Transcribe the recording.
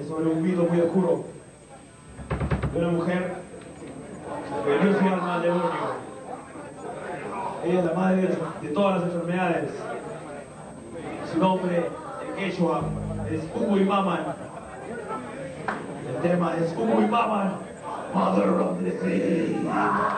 es sobre un mito muy oscuro de una mujer que vendió su alma al demonio. Ella es la madre de todas las enfermedades. Su nombre en Quechua es Ubu Maman. El tema es Ubu Maman, Mother of the Sea.